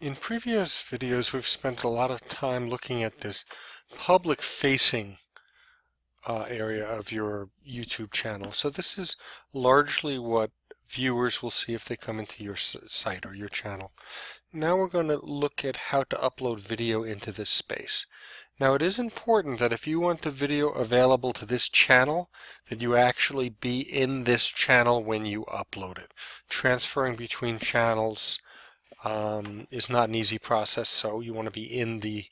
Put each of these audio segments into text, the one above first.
In previous videos, we've spent a lot of time looking at this public-facing uh, area of your YouTube channel. So this is largely what viewers will see if they come into your site or your channel. Now we're going to look at how to upload video into this space. Now it is important that if you want the video available to this channel, that you actually be in this channel when you upload it. Transferring between channels um, is not an easy process, so you want to be in the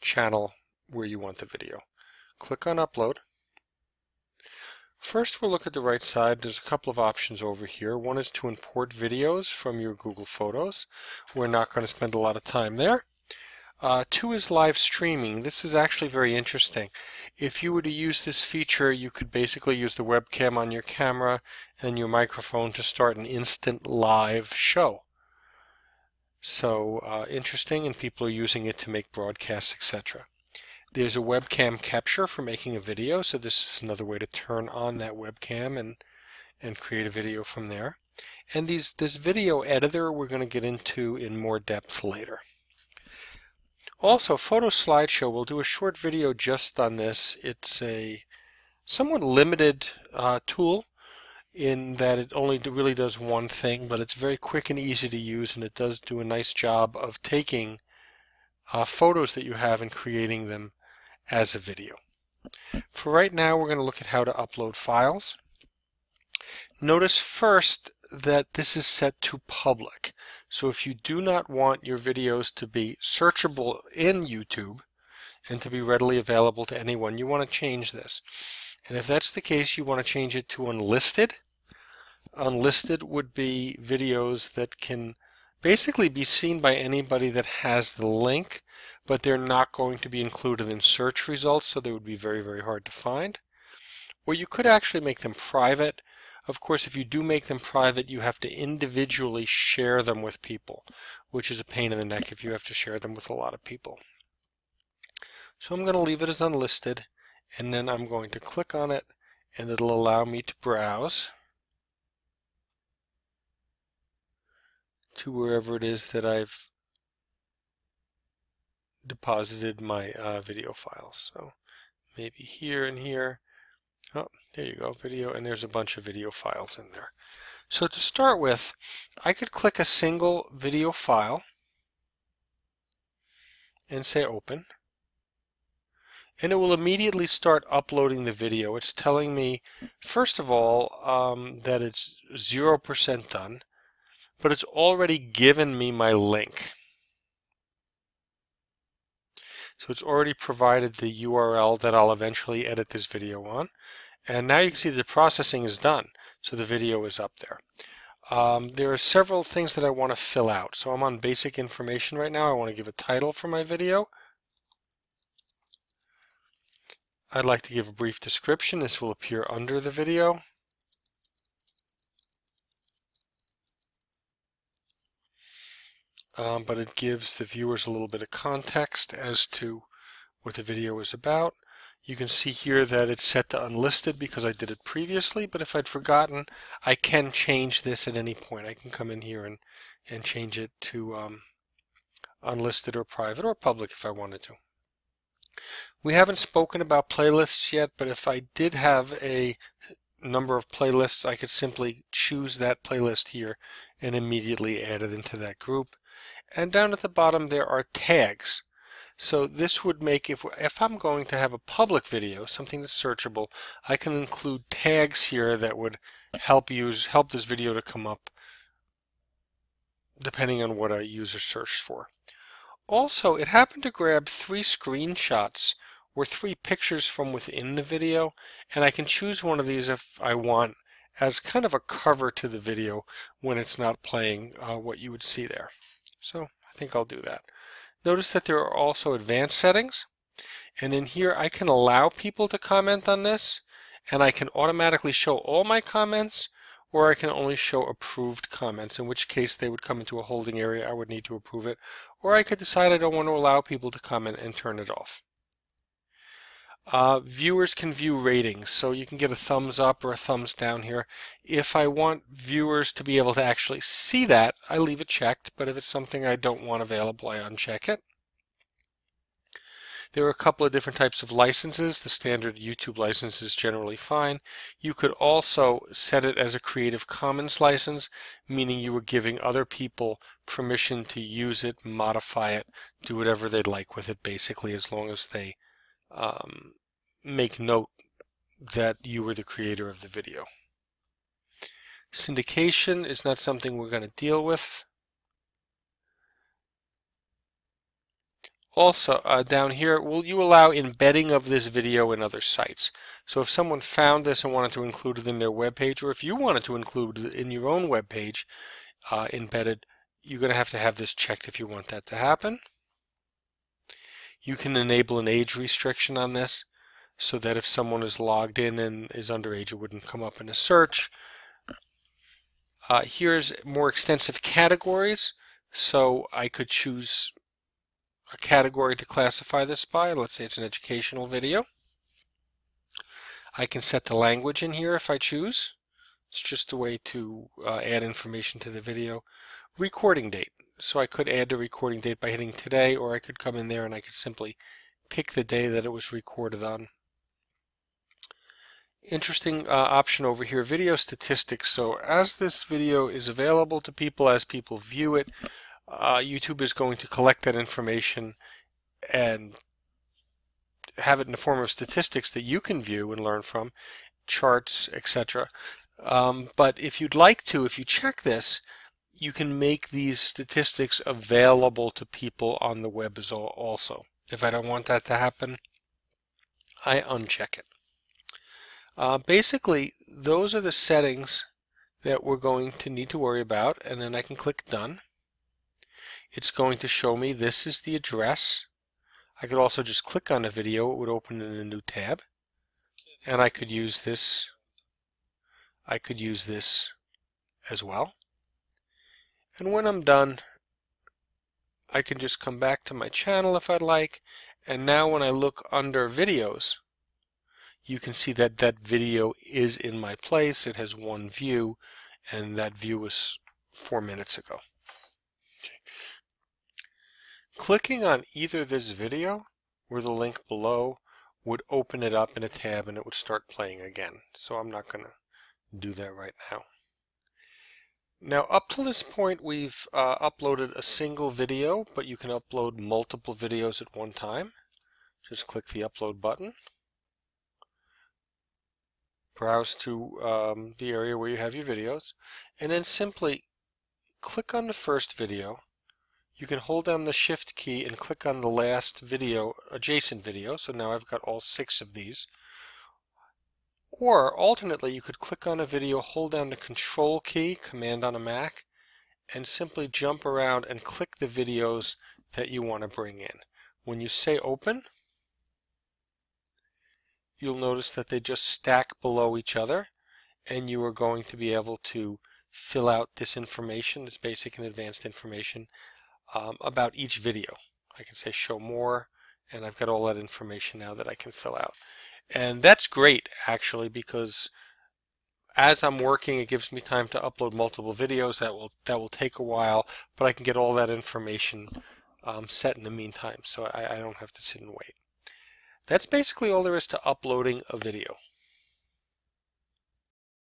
channel where you want the video. Click on Upload. First we'll look at the right side. There's a couple of options over here. One is to import videos from your Google Photos. We're not going to spend a lot of time there. Uh, two is live streaming. This is actually very interesting. If you were to use this feature, you could basically use the webcam on your camera and your microphone to start an instant live show. So uh, interesting, and people are using it to make broadcasts, etc. There's a webcam capture for making a video, so this is another way to turn on that webcam and and create a video from there. And these this video editor we're going to get into in more depth later. Also, Photo Slideshow, we'll do a short video just on this. It's a somewhat limited uh, tool in that it only really does one thing, but it's very quick and easy to use, and it does do a nice job of taking uh, photos that you have and creating them as a video. For right now, we're going to look at how to upload files. Notice first that this is set to public. So if you do not want your videos to be searchable in YouTube and to be readily available to anyone, you want to change this. And if that's the case, you want to change it to unlisted. Unlisted would be videos that can basically be seen by anybody that has the link, but they're not going to be included in search results, so they would be very, very hard to find. Or you could actually make them private. Of course, if you do make them private, you have to individually share them with people, which is a pain in the neck if you have to share them with a lot of people. So I'm going to leave it as unlisted and then I'm going to click on it and it'll allow me to browse to wherever it is that I've deposited my uh, video files. So maybe here and here. Oh, there you go, video, and there's a bunch of video files in there. So to start with, I could click a single video file and say open and it will immediately start uploading the video. It's telling me, first of all, um, that it's 0% done, but it's already given me my link. So it's already provided the URL that I'll eventually edit this video on. And now you can see the processing is done. So the video is up there. Um, there are several things that I want to fill out. So I'm on basic information right now. I want to give a title for my video. I'd like to give a brief description. This will appear under the video. Um, but it gives the viewers a little bit of context as to what the video is about. You can see here that it's set to unlisted because I did it previously, but if I'd forgotten, I can change this at any point. I can come in here and, and change it to um, unlisted or private or public if I wanted to. We haven't spoken about playlists yet, but if I did have a number of playlists, I could simply choose that playlist here and immediately add it into that group. And down at the bottom there are tags. So this would make, if, if I'm going to have a public video, something that's searchable, I can include tags here that would help use help this video to come up depending on what a user searched for. Also, it happened to grab three screenshots or three pictures from within the video, and I can choose one of these if I want as kind of a cover to the video when it's not playing uh, what you would see there. So I think I'll do that. Notice that there are also advanced settings, and in here I can allow people to comment on this, and I can automatically show all my comments, or I can only show approved comments, in which case they would come into a holding area, I would need to approve it, or I could decide I don't want to allow people to comment and turn it off. Uh, viewers can view ratings, so you can get a thumbs up or a thumbs down here. If I want viewers to be able to actually see that, I leave it checked, but if it's something I don't want available, I uncheck it. There are a couple of different types of licenses. The standard YouTube license is generally fine. You could also set it as a Creative Commons license, meaning you were giving other people permission to use it, modify it, do whatever they'd like with it, basically, as long as they um, make note that you were the creator of the video. Syndication is not something we're going to deal with. Also, uh, down here, will you allow embedding of this video in other sites? So if someone found this and wanted to include it in their web page, or if you wanted to include it in your own web page uh, embedded, you're going to have to have this checked if you want that to happen. You can enable an age restriction on this so that if someone is logged in and is underage, it wouldn't come up in a search. Uh, here's more extensive categories. So I could choose a category to classify this by. Let's say it's an educational video. I can set the language in here if I choose. It's just a way to uh, add information to the video. Recording date so I could add the recording date by hitting today or I could come in there and I could simply pick the day that it was recorded on. Interesting uh, option over here, video statistics. So as this video is available to people, as people view it, uh, YouTube is going to collect that information and have it in the form of statistics that you can view and learn from, charts, etc. Um, but if you'd like to, if you check this, you can make these statistics available to people on the web as also. If I don't want that to happen, I uncheck it. Uh, basically, those are the settings that we're going to need to worry about, and then I can click Done. It's going to show me this is the address. I could also just click on the video, it would open in a new tab. And I could use this, I could use this as well. And when I'm done, I can just come back to my channel if I'd like. And now when I look under videos, you can see that that video is in my place. It has one view, and that view was four minutes ago. Okay. Clicking on either this video or the link below would open it up in a tab and it would start playing again. So I'm not going to do that right now. Now up to this point we've uh, uploaded a single video, but you can upload multiple videos at one time. Just click the upload button. Browse to um, the area where you have your videos, and then simply click on the first video. You can hold down the shift key and click on the last video, adjacent video, so now I've got all six of these. Or alternately, you could click on a video, hold down the control key, command on a Mac, and simply jump around and click the videos that you want to bring in. When you say open, you'll notice that they just stack below each other and you are going to be able to fill out this information, this basic and advanced information um, about each video. I can say show more and I've got all that information now that I can fill out. And that's great actually because as I'm working it gives me time to upload multiple videos that will that will take a while but I can get all that information um, set in the meantime so I, I don't have to sit and wait. That's basically all there is to uploading a video.